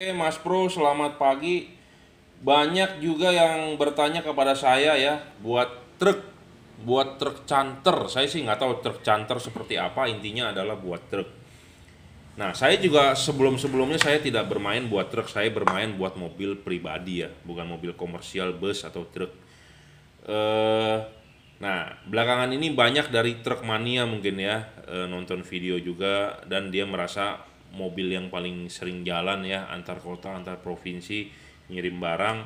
Oke Mas Pro, selamat pagi. Banyak juga yang bertanya kepada saya ya, buat truk, buat truk canter. Saya sih nggak tahu truk canter seperti apa, intinya adalah buat truk. Nah, saya juga sebelum-sebelumnya saya tidak bermain buat truk, saya bermain buat mobil pribadi ya, bukan mobil komersial, bus atau truk. Eh, nah, belakangan ini banyak dari truk mania mungkin ya eh, nonton video juga dan dia merasa mobil yang paling sering jalan ya antar kota antar provinsi ngirim barang.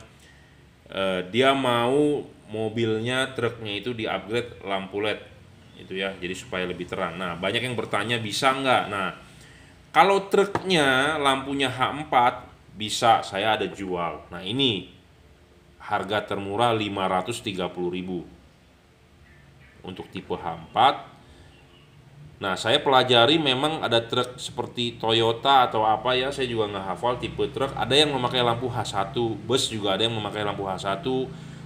Eh, dia mau mobilnya truknya itu di upgrade lampu led itu ya jadi supaya lebih terang. Nah banyak yang bertanya bisa nggak? Nah kalau truknya lampunya H4 bisa saya ada jual. Nah ini harga termurah 530.000 untuk tipe H4 Nah, saya pelajari memang ada truk seperti Toyota atau apa ya, saya juga nggak hafal tipe truk. Ada yang memakai lampu H1, bus juga ada yang memakai lampu H1,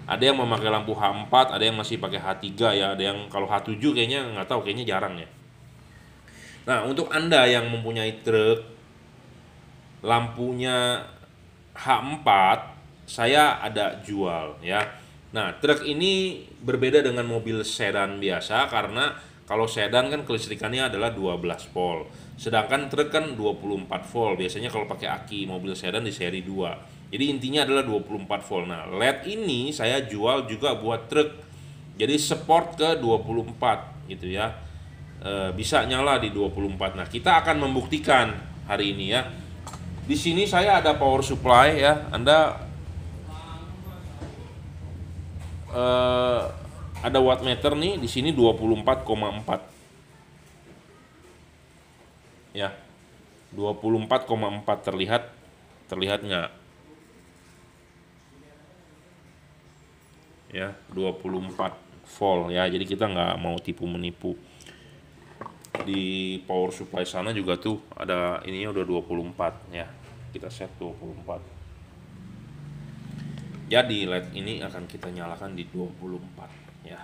ada yang memakai lampu H4, ada yang masih pakai H3 ya, ada yang kalau H7 kayaknya nggak tahu, kayaknya jarang ya. Nah, untuk Anda yang mempunyai truk lampunya H4, saya ada jual ya. Nah, truk ini berbeda dengan mobil sedan biasa karena kalau sedan kan kelistrikannya adalah 12 volt. Sedangkan truk kan 24 volt. Biasanya kalau pakai aki mobil sedan di seri 2. Jadi intinya adalah 24 volt. Nah, LED ini saya jual juga buat truk. Jadi support ke 24 gitu ya. E, bisa nyala di 24. Nah, kita akan membuktikan hari ini ya. Di sini saya ada power supply ya. Anda eh ada wattmeter nih di sini 24,4 ya 24,4 terlihat terlihat nggak? Ya 24 volt ya jadi kita nggak mau tipu menipu di power supply sana juga tuh ada ininya udah 24 ya kita set 24 jadi LED ini akan kita nyalakan di 24 ya.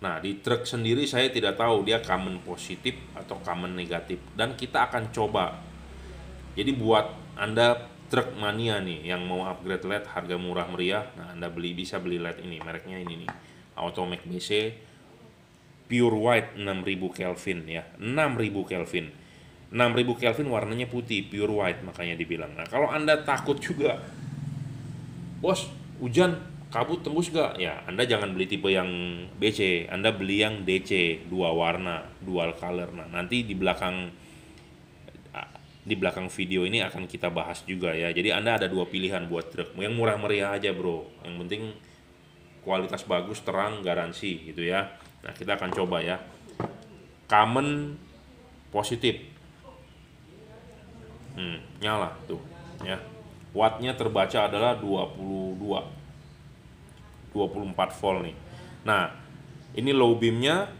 Nah, di truk sendiri saya tidak tahu dia common positif atau common negatif dan kita akan coba. Jadi buat Anda truk mania nih yang mau upgrade LED harga murah meriah, nah Anda beli bisa beli LED ini, mereknya ini nih. Automac BC Pure White 6000 Kelvin ya. 6000 Kelvin. 6000 Kelvin warnanya putih, pure white makanya dibilang. Nah, kalau Anda takut juga Bos, hujan kabut tembus gak? Ya, Anda jangan beli tipe yang BC, Anda beli yang DC, dua warna, dual color. Nah, nanti di belakang di belakang video ini akan kita bahas juga ya. Jadi Anda ada dua pilihan buat truk. Yang murah meriah aja, Bro. Yang penting kualitas bagus, terang, garansi gitu ya. Nah, kita akan coba ya. Common positif. Hmm, nyala tuh ya. Wattnya terbaca adalah 22 24 volt nih. Nah, ini low beamnya,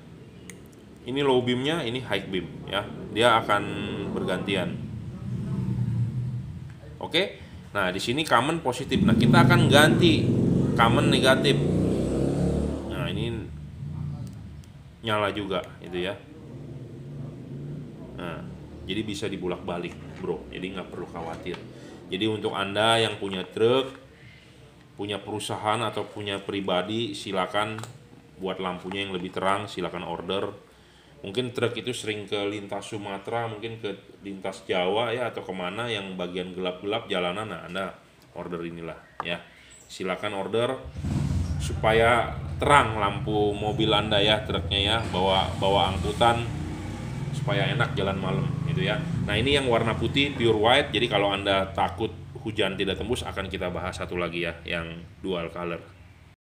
ini low beamnya, ini high beam ya. Dia akan bergantian. Oke. Nah, di sini common positif. Nah, kita akan ganti common negatif. Nah, ini nyala juga itu ya. Nah, jadi bisa dibulak-balik, bro. Jadi nggak perlu khawatir. Jadi untuk anda yang punya truk punya perusahaan atau punya pribadi silakan buat lampunya yang lebih terang silakan order. Mungkin truk itu sering ke lintas Sumatera mungkin ke lintas Jawa ya atau ke mana yang bagian gelap-gelap jalanan. Nah anda order inilah ya. Silakan order supaya terang lampu mobil anda ya truknya ya. Bawa bawa angkutan supaya enak jalan malam gitu ya. Nah ini yang warna putih pure white. Jadi kalau anda takut hujan tidak tembus akan kita bahas satu lagi ya yang dual color